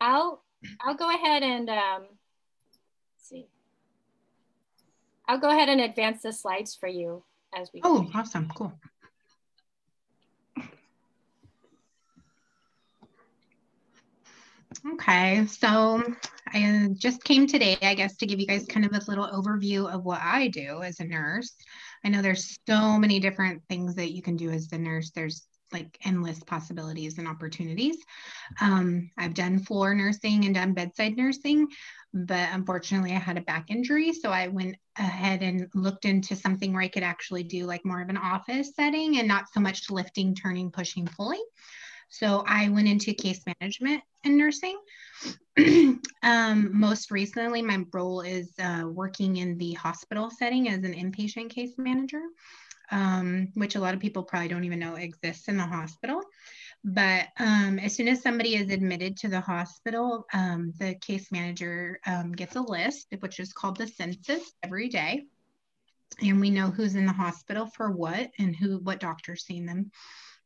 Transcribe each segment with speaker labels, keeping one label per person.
Speaker 1: I'll I'll go ahead and um, see. I'll go ahead and advance the slides for you as we.
Speaker 2: Oh, awesome! Cool. Okay, so I just came today, I guess, to give you guys kind of a little overview of what I do as a nurse. I know there's so many different things that you can do as the nurse. There's like endless possibilities and opportunities. Um, I've done floor nursing and done bedside nursing, but unfortunately I had a back injury. So I went ahead and looked into something where I could actually do like more of an office setting and not so much lifting, turning, pushing, pulling. So I went into case management and nursing. um, most recently, my role is uh, working in the hospital setting as an inpatient case manager, um, which a lot of people probably don't even know exists in the hospital. But um, as soon as somebody is admitted to the hospital, um, the case manager um, gets a list, which is called the census every day. And we know who's in the hospital for what and who, what doctor's seen them.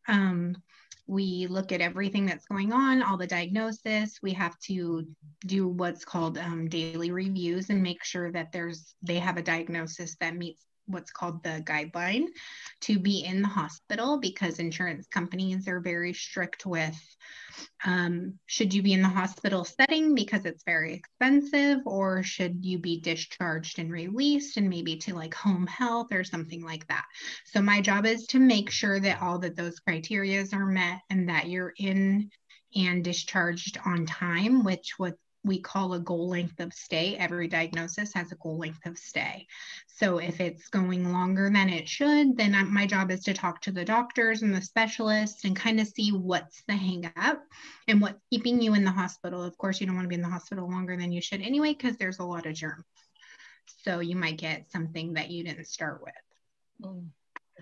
Speaker 2: Um, we look at everything that's going on, all the diagnosis. We have to do what's called um, daily reviews and make sure that there's they have a diagnosis that meets what's called the guideline to be in the hospital because insurance companies are very strict with um, should you be in the hospital setting because it's very expensive or should you be discharged and released and maybe to like home health or something like that. So my job is to make sure that all that those criterias are met and that you're in and discharged on time which what we call a goal length of stay. Every diagnosis has a goal length of stay. So if it's going longer than it should, then my job is to talk to the doctors and the specialists and kind of see what's the hang up and what's keeping you in the hospital. Of course, you don't want to be in the hospital longer than you should anyway, because there's a lot of germs. So you might get something that you didn't start with. Mm.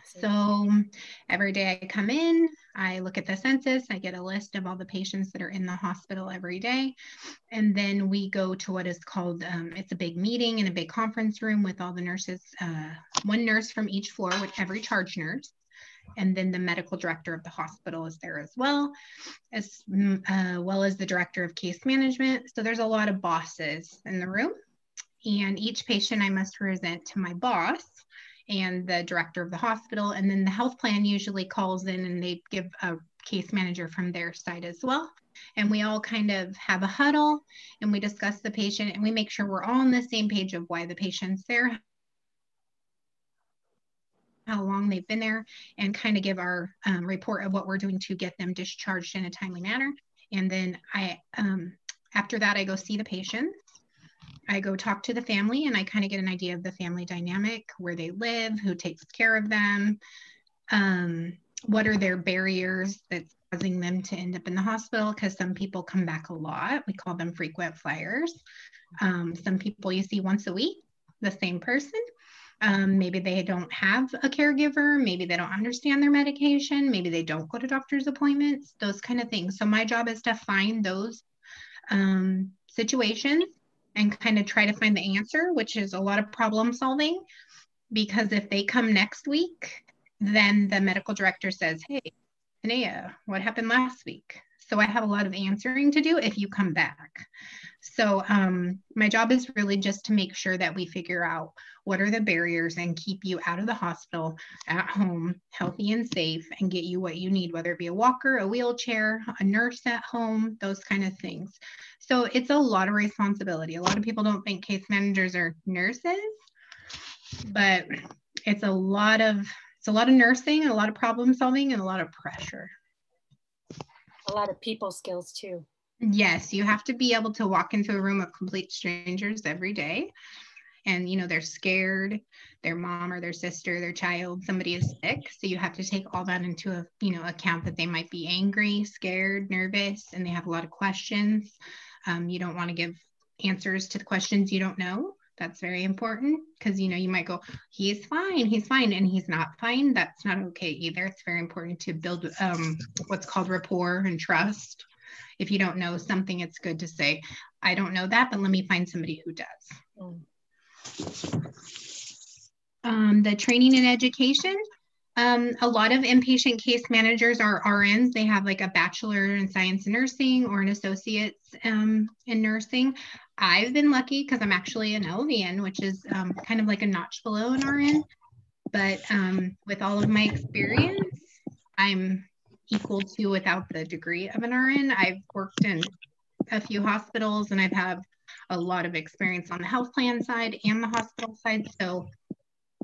Speaker 2: So every day I come in, I look at the census, I get a list of all the patients that are in the hospital every day. And then we go to what is called, um, it's a big meeting in a big conference room with all the nurses, uh, one nurse from each floor with every charge nurse. And then the medical director of the hospital is there as well, as uh, well as the director of case management. So there's a lot of bosses in the room. And each patient I must present to my boss and the director of the hospital. And then the health plan usually calls in and they give a case manager from their side as well. And we all kind of have a huddle and we discuss the patient and we make sure we're all on the same page of why the patient's there, how long they've been there, and kind of give our um, report of what we're doing to get them discharged in a timely manner. And then I, um, after that, I go see the patients I go talk to the family and I kind of get an idea of the family dynamic, where they live, who takes care of them, um, what are their barriers that's causing them to end up in the hospital because some people come back a lot. We call them frequent flyers. Um, some people you see once a week, the same person. Um, maybe they don't have a caregiver. Maybe they don't understand their medication. Maybe they don't go to doctor's appointments, those kind of things. So, my job is to find those um, situations and kind of try to find the answer, which is a lot of problem solving. Because if they come next week, then the medical director says, Hey, Tanea, what happened last week? So I have a lot of answering to do if you come back. So um, my job is really just to make sure that we figure out what are the barriers and keep you out of the hospital at home, healthy and safe, and get you what you need, whether it be a walker, a wheelchair, a nurse at home, those kind of things. So it's a lot of responsibility. A lot of people don't think case managers are nurses, but it's a lot of it's a lot of nursing and a lot of problem solving and a lot of pressure.
Speaker 1: A lot of people skills too.
Speaker 2: Yes, you have to be able to walk into a room of complete strangers every day. And you know, they're scared, their mom or their sister, their child, somebody is sick. So you have to take all that into a, you know, account that they might be angry, scared, nervous, and they have a lot of questions. Um, you don't want to give answers to the questions you don't know. That's very important because you know you might go, he's fine, he's fine, and he's not fine. That's not okay either. It's very important to build um, what's called rapport and trust. If you don't know something, it's good to say, I don't know that, but let me find somebody who does. Um, the training and education, Um, a lot of inpatient case managers are RNs. They have like a bachelor in science nursing or an associate's um, in nursing. I've been lucky because I'm actually an LVN, which is um, kind of like a notch below an RN. But um, with all of my experience, I'm equal to without the degree of an RN. I've worked in a few hospitals and I've had a lot of experience on the health plan side and the hospital side. So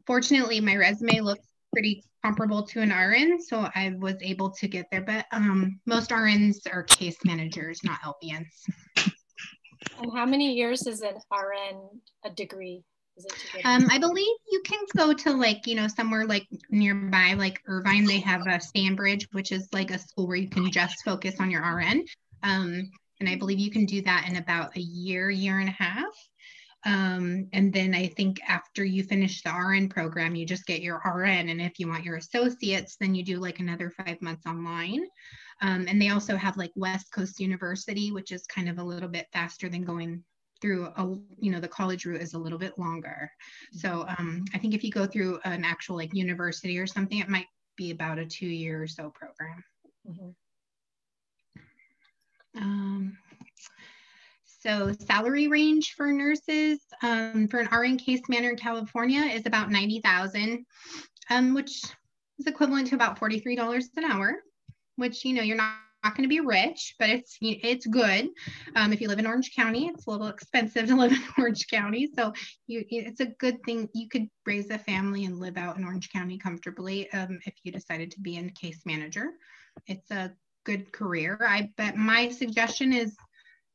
Speaker 2: fortunately, my resume looks pretty comparable to an RN, so I was able to get there. But um, most RNs are case managers, not LPNs.
Speaker 1: And how many years is an RN a degree?
Speaker 2: Um, I believe you can go to like, you know, somewhere like nearby, like Irvine, they have a Stanbridge, which is like a school where you can just focus on your RN. Um, and I believe you can do that in about a year, year and a half. Um, and then I think after you finish the RN program, you just get your RN. And if you want your associates, then you do like another five months online. Um, and they also have like West Coast University, which is kind of a little bit faster than going through a you know the college route is a little bit longer so um, i think if you go through an actual like university or something it might be about a two year or so program mm-hmm. Um, so salary range for nurses um, for an RN case manager in California is about 90,000, um, which is equivalent to about $43 an hour, which, you know, you're not, not going to be rich, but it's, it's good. Um, if you live in Orange County, it's a little expensive to live in Orange County. So you, it's a good thing. You could raise a family and live out in Orange County comfortably um, if you decided to be in case manager. It's a good career. I bet my suggestion is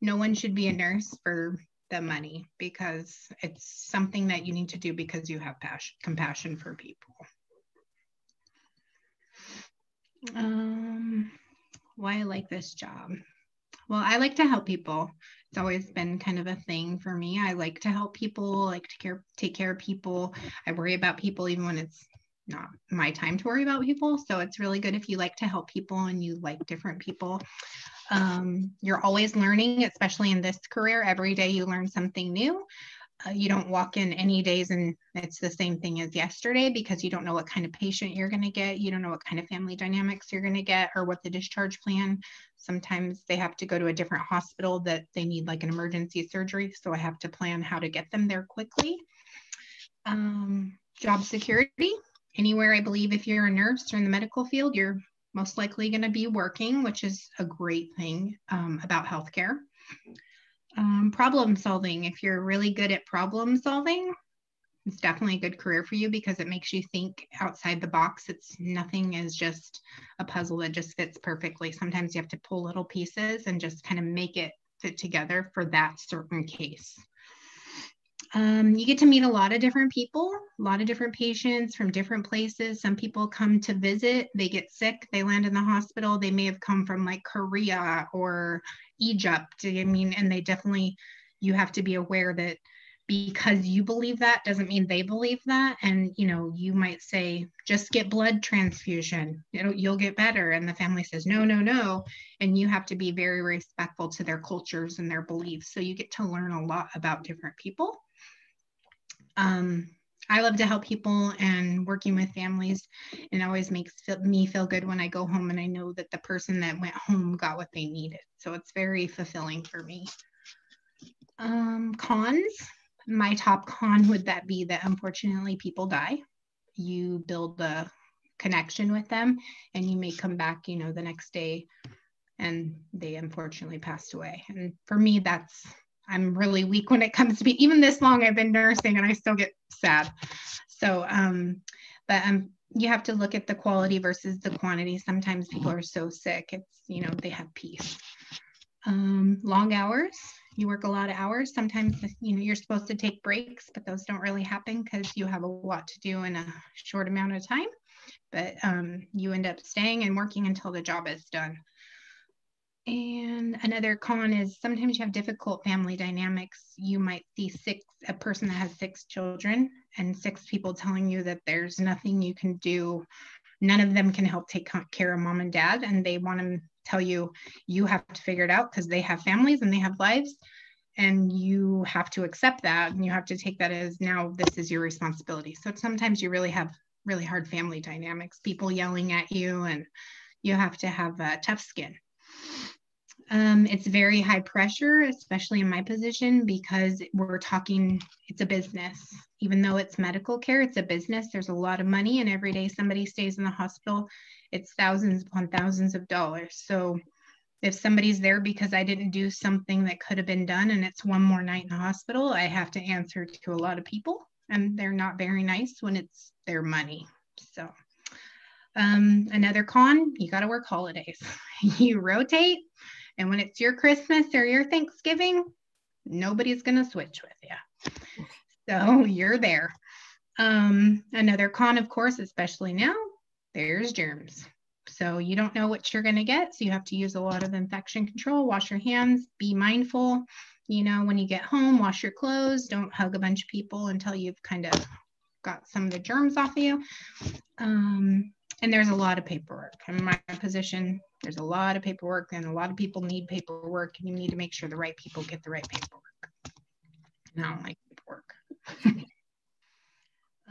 Speaker 2: no one should be a nurse for the money because it's something that you need to do because you have passion, compassion for people. Um, why I like this job. Well, I like to help people. It's always been kind of a thing for me. I like to help people, like to care, take care of people. I worry about people even when it's not my time to worry about people. So it's really good if you like to help people and you like different people. Um, you're always learning, especially in this career. Every day you learn something new. Uh, you don't walk in any days and it's the same thing as yesterday because you don't know what kind of patient you're going to get. You don't know what kind of family dynamics you're going to get or what the discharge plan. Sometimes they have to go to a different hospital that they need like an emergency surgery. So I have to plan how to get them there quickly. Um, job security. Anywhere I believe if you're a nurse or in the medical field, you're most likely going to be working, which is a great thing um, about healthcare. Um, problem solving, if you're really good at problem solving, it's definitely a good career for you because it makes you think outside the box. It's nothing is just a puzzle that just fits perfectly. Sometimes you have to pull little pieces and just kind of make it fit together for that certain case. Um, you get to meet a lot of different people, a lot of different patients from different places. Some people come to visit, they get sick, they land in the hospital. They may have come from like Korea or Egypt. I mean, and they definitely, you have to be aware that because you believe that doesn't mean they believe that. And, you know, you might say, just get blood transfusion, It'll, you'll get better. And the family says, no, no, no. And you have to be very respectful to their cultures and their beliefs. So you get to learn a lot about different people um, I love to help people and working with families. And it always makes me feel good when I go home and I know that the person that went home got what they needed. So it's very fulfilling for me. Um, cons, my top con would that be that unfortunately people die. You build a connection with them and you may come back, you know, the next day and they unfortunately passed away. And for me, that's I'm really weak when it comes to be even this long I've been nursing and I still get sad. So um but um you have to look at the quality versus the quantity. Sometimes people are so sick, it's you know, they have peace. Um, long hours, you work a lot of hours. Sometimes you know you're supposed to take breaks, but those don't really happen because you have a lot to do in a short amount of time. But um, you end up staying and working until the job is done. And another con is sometimes you have difficult family dynamics. You might see six, a person that has six children and six people telling you that there's nothing you can do. None of them can help take care of mom and dad. And they want to tell you, you have to figure it out because they have families and they have lives. And you have to accept that. And you have to take that as now this is your responsibility. So sometimes you really have really hard family dynamics, people yelling at you, and you have to have a tough skin. It's very high pressure, especially in my position, because we're talking, it's a business. Even though it's medical care, it's a business. There's a lot of money, and every day somebody stays in the hospital, it's thousands upon thousands of dollars. So if somebody's there because I didn't do something that could have been done and it's one more night in the hospital, I have to answer to a lot of people, and they're not very nice when it's their money. So, um, another con, you got to work holidays. you rotate and when it's your Christmas or your Thanksgiving, nobody's going to switch with you. So you're there. Um, another con, of course, especially now, there's germs. So you don't know what you're going to get. So you have to use a lot of infection control, wash your hands, be mindful. You know, when you get home, wash your clothes, don't hug a bunch of people until you've kind of got some of the germs off of you. Um, and there's a lot of paperwork. In my position, there's a lot of paperwork, and a lot of people need paperwork, and you need to make sure the right people get the right paperwork. And I don't like paperwork.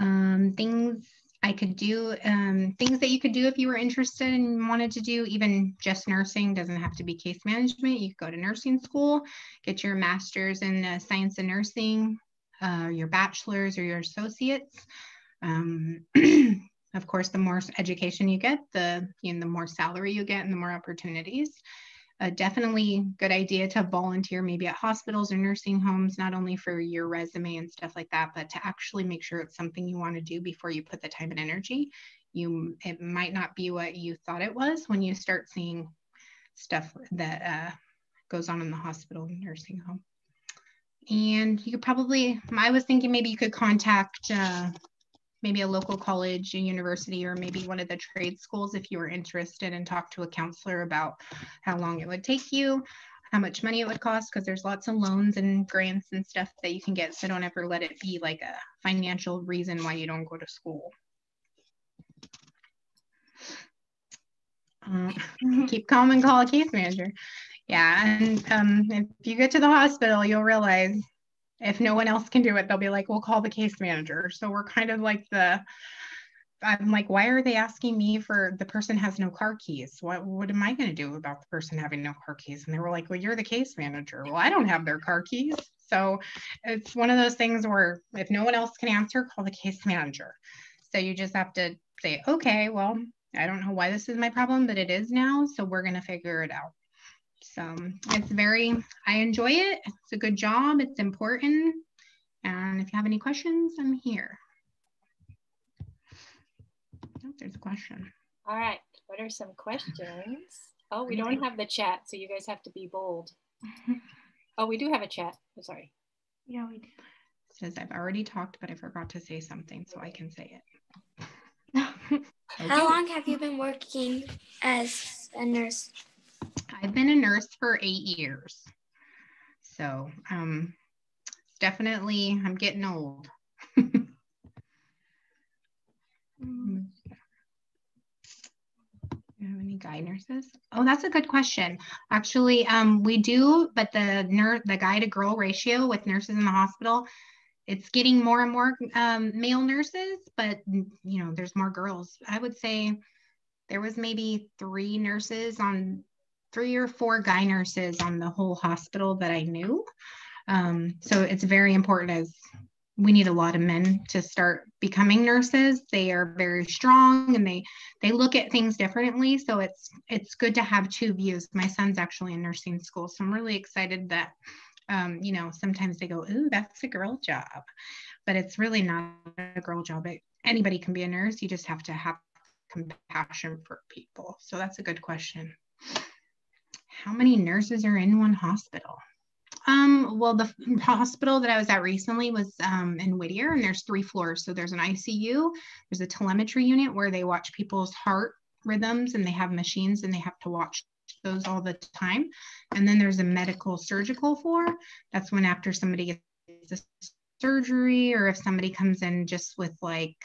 Speaker 2: um, things I could do, um, things that you could do if you were interested and wanted to do, even just nursing, doesn't have to be case management. You could go to nursing school, get your master's in uh, science and nursing, uh, your bachelor's or your associates. Um, Of course, the more education you get, the you know, the more salary you get and the more opportunities. Uh, definitely good idea to volunteer maybe at hospitals or nursing homes, not only for your resume and stuff like that, but to actually make sure it's something you want to do before you put the time and energy. You it might not be what you thought it was when you start seeing stuff that uh, goes on in the hospital and nursing home. And you could probably, I was thinking maybe you could contact uh, maybe a local college, a university, or maybe one of the trade schools if you were interested and talk to a counselor about how long it would take you, how much money it would cost, because there's lots of loans and grants and stuff that you can get. So don't ever let it be like a financial reason why you don't go to school. Uh, keep calm and call a case manager. Yeah, and um, if you get to the hospital, you'll realize if no one else can do it, they'll be like, we'll call the case manager. So we're kind of like the, I'm like, why are they asking me for the person has no car keys? What what am I going to do about the person having no car keys? And they were like, well, you're the case manager. Well, I don't have their car keys. So it's one of those things where if no one else can answer, call the case manager. So you just have to say, okay, well, I don't know why this is my problem, but it is now. So we're going to figure it out. So it's very, I enjoy it. It's a good job. It's important. And if you have any questions, I'm here. Oh, there's a question.
Speaker 1: All right. What are some questions? Oh, we don't have the chat, so you guys have to be bold. Oh, we do have a chat. I'm sorry.
Speaker 2: Yeah, we do. It says I've already talked, but I forgot to say something, so I can say it.
Speaker 3: okay. How long have you been working as a nurse?
Speaker 2: I've been a nurse for eight years. So um, definitely, I'm getting old. Mm. you have any guy nurses? Oh, that's a good question. Actually, um, we do, but the nurse, the guy to girl ratio with nurses in the hospital, it's getting more and more um, male nurses, but you know, there's more girls. I would say there was maybe three nurses on three or four guy nurses on the whole hospital that I knew. Um, so it's very important as we need a lot of men to start becoming nurses. They are very strong and they they look at things differently. So it's it's good to have two views. My son's actually in nursing school, so I'm really excited that um, you know sometimes they go, "Ooh, that's a girl job," but it's really not a girl job. It, anybody can be a nurse. You just have to have compassion for people. So that's a good question how many nurses are in one hospital? Um, well, the hospital that I was at recently was um, in Whittier, and there's three floors. So there's an ICU, there's a telemetry unit where they watch people's heart rhythms, and they have machines, and they have to watch those all the time. And then there's a medical surgical floor. That's when after somebody gets a surgery, or if somebody comes in just with like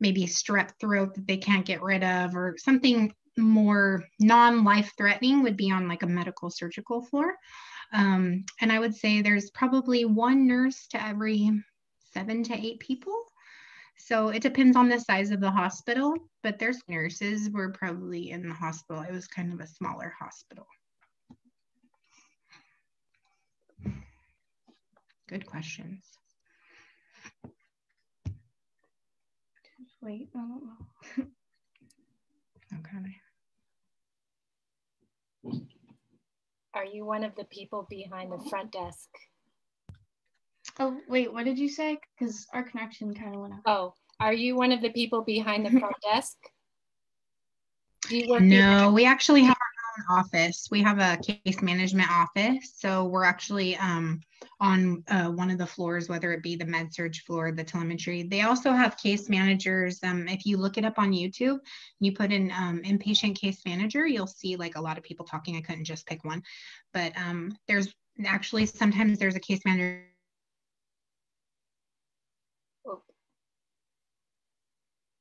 Speaker 2: maybe strep throat that they can't get rid of, or something more non-life threatening would be on like a medical surgical floor. Um, and I would say there's probably one nurse to every seven to eight people. So it depends on the size of the hospital, but there's nurses were probably in the hospital. It was kind of a smaller hospital. Good questions.
Speaker 3: Wait, I don't know.
Speaker 2: Okay.
Speaker 1: Are you one of the people behind the front desk?
Speaker 3: Oh, wait, what did you say? Because our connection kind of went out.
Speaker 1: Oh, are you one of the people behind the front desk?
Speaker 2: Do you work no, we actually have our own office. We have a case management office. So we're actually um, on uh, one of the floors, whether it be the med surg floor, the telemetry. They also have case managers. Um, if you look it up on YouTube, you put in um, inpatient case manager, you'll see like a lot of people talking. I couldn't just pick one, but um, there's actually sometimes there's a case manager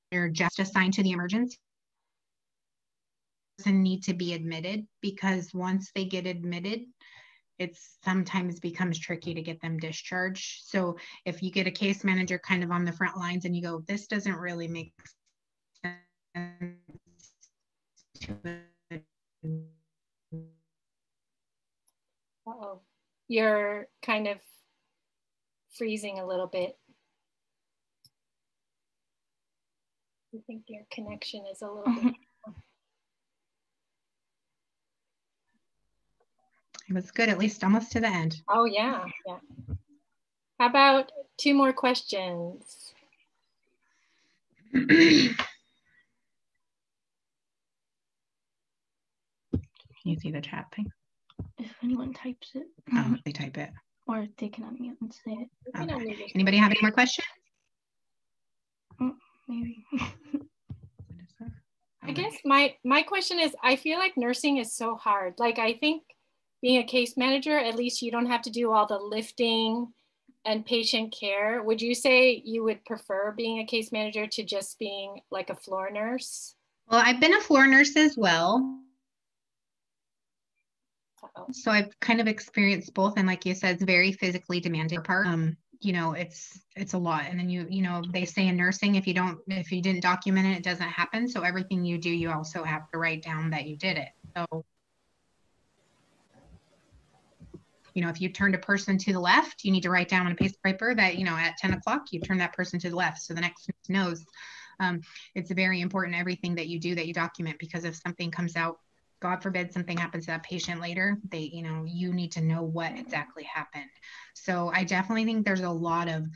Speaker 2: they're just assigned to the emergency need to be admitted because once they get admitted it sometimes becomes tricky to get them discharged so if you get a case manager kind of on the front lines and you go this doesn't really make sense
Speaker 1: oh you're kind of freezing a little bit I think your connection is a little bit.
Speaker 2: It was good, at least almost to the end.
Speaker 1: Oh, yeah. Yeah. How about two more questions?
Speaker 2: Can you see the chat thing?
Speaker 3: If anyone types it.
Speaker 2: Oh, they type it.
Speaker 3: Or they can unmute and say it.
Speaker 2: Okay. Anybody have any more questions?
Speaker 3: Mm maybe.
Speaker 1: I guess my my question is I feel like nursing is so hard. Like I think being a case manager, at least you don't have to do all the lifting and patient care. Would you say you would prefer being a case manager to just being like a floor nurse?
Speaker 2: Well, I've been a floor nurse as well. Uh-oh. So I've kind of experienced both, and like you said, it's very physically demanding part. Um, you know it's it's a lot and then you you know they say in nursing if you don't if you didn't document it it doesn't happen so everything you do you also have to write down that you did it so you know if you turned a person to the left you need to write down on a piece of paper that you know at 10 o'clock you turn that person to the left so the next knows um, it's very important everything that you do that you document because if something comes out God forbid something happens to that patient later, they, you know, you need to know what exactly happened. So I definitely think there's a lot of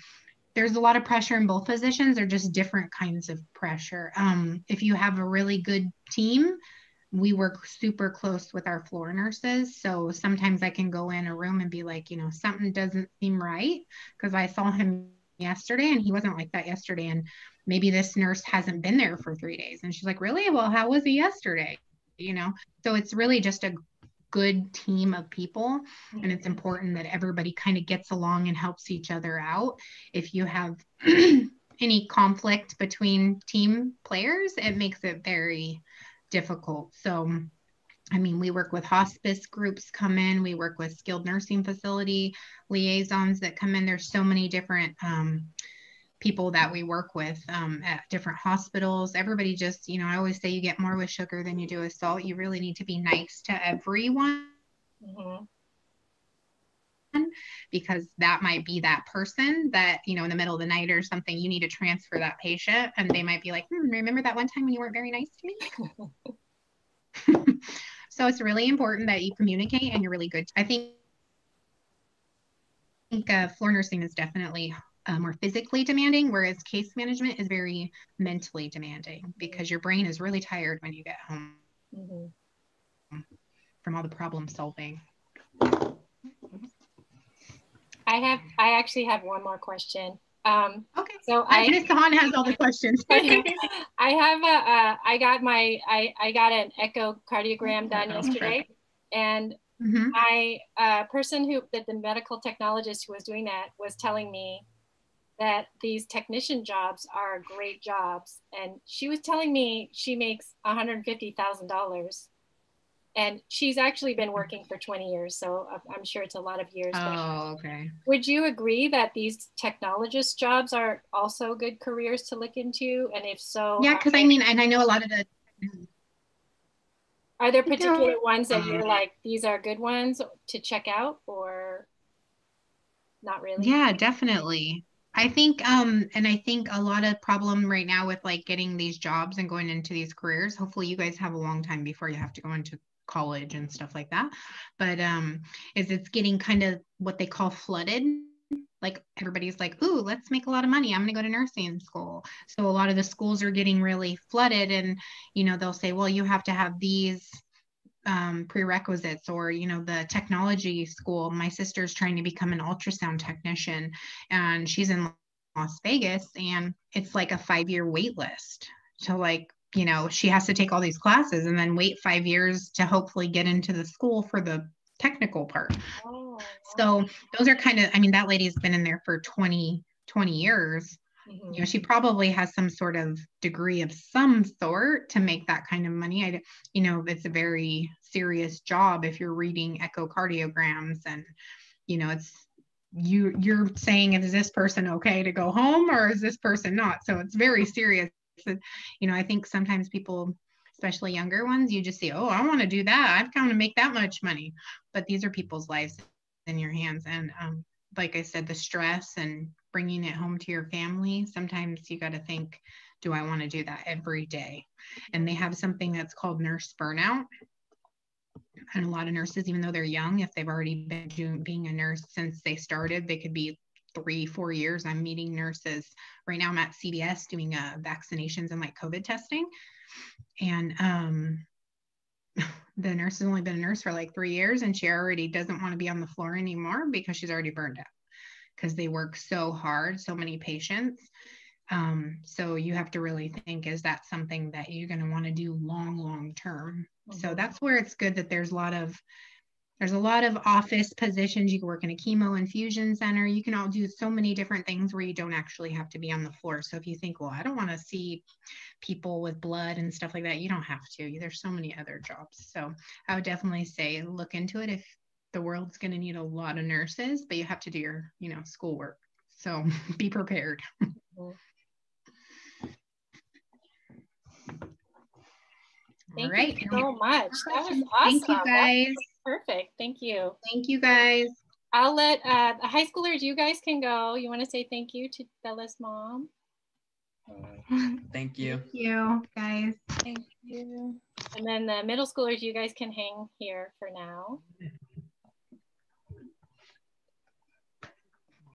Speaker 2: there's a lot of pressure in both positions. They're just different kinds of pressure. Um, if you have a really good team, we work super close with our floor nurses. So sometimes I can go in a room and be like, you know, something doesn't seem right because I saw him yesterday and he wasn't like that yesterday. And maybe this nurse hasn't been there for three days. And she's like, really? Well, how was he yesterday? you know so it's really just a good team of people and it's important that everybody kind of gets along and helps each other out if you have any conflict between team players it makes it very difficult so I mean, we work with hospice groups come in, we work with skilled nursing facility liaisons that come in. There's so many different um, people that we work with um, at different hospitals. Everybody just, you know, I always say you get more with sugar than you do with salt. You really need to be nice to everyone. Mm-hmm. Because that might be that person that, you know, in the middle of the night or something, you need to transfer that patient. And they might be like, hmm, remember that one time when you weren't very nice to me? so it's really important that you communicate and you're really good. I think, I think uh, floor nursing is definitely uh, more physically demanding, whereas case management is very mentally demanding because your brain is really tired when you get home mm-hmm. from all the problem solving.
Speaker 1: I have, I actually have one more question. Um,
Speaker 2: okay. So I, Miss Kahan has all the questions.
Speaker 1: I have a, uh, I got my, I, I got an echocardiogram done yesterday, and mm-hmm. my uh, person who, that the medical technologist who was doing that was telling me that these technician jobs are great jobs. And she was telling me she makes $150,000 and she's actually been working for 20 years so i'm sure it's a lot of years
Speaker 2: oh okay.
Speaker 1: would you agree that these technologist jobs are also good careers to look into? And if so
Speaker 2: yeah because i mean and i know a lot of the
Speaker 1: are there particular ones that you're like these are good ones to check out or not really?
Speaker 2: Yeah definitely. I think um and I think a lot of problem right now with like getting these jobs and going into these careers hopefully you guys have a long time before you have to go into college and stuff like that. But um is it's getting kind of what they call flooded. Like everybody's like ooh let's make a lot of money. I'm going to go to nursing school. So a lot of the schools are getting really flooded and you know they'll say well you have to have these um, prerequisites or you know the technology school. My sister's trying to become an ultrasound technician and she's in las vegas and it's like a five year wait list to like you know she has to take all these classes and then wait five years to hopefully get into the school for the technical part. Oh, so those are kind of i mean that lady's been in there for 20 20 years. Mm-hmm. you know she probably has some sort of degree of some sort to make that kind of money. I you know it's a very serious job if you're reading echocardiograms and you know it's you you're saying is this person okay to go home or is this person not? So it's very serious you know, I think sometimes people, especially younger ones, you just say, oh, I want to do that. I've come to make that much money. But these are people's lives in your hands. And um, like I said, the stress and bringing it home to your family, sometimes you got to think, do I want to do that every day? And they have something that's called nurse burnout. And a lot of nurses, even though they're young, if they've already been doing, being a nurse since they started, they could be three, four years, I'm meeting nurses. Right now, I'm at CVS doing uh, vaccinations and like COVID testing. And um, the nurse has only been a nurse for like three years and she already doesn't want to be on the floor anymore because she's already burned out because they work so hard, so many patients. Um, so you have to really think is that something that you're going to want to do long, long term? Mm-hmm. So that's where it's good that there's a lot of there's a lot of office positions. You can work in a chemo infusion center. You can all do so many different things where you don't actually have to be on the floor. So if you think, well, I don't want to see people with blood and stuff like that, you don't have to. There's so many other jobs. So I would definitely say look into it if the world's going to need a lot of nurses, but you have to do your, you know, schoolwork. So be prepared.
Speaker 1: Thank All right. you so much. That was awesome.
Speaker 2: Thank you guys.
Speaker 1: Perfect. Thank you.
Speaker 2: Thank you guys.
Speaker 1: I'll let uh, the high schoolers, you guys can go. You want to say thank you to Bella's mom?
Speaker 4: Uh, thank you.
Speaker 2: Thank you, guys.
Speaker 1: Thank you. And then the middle schoolers, you guys can hang here for now.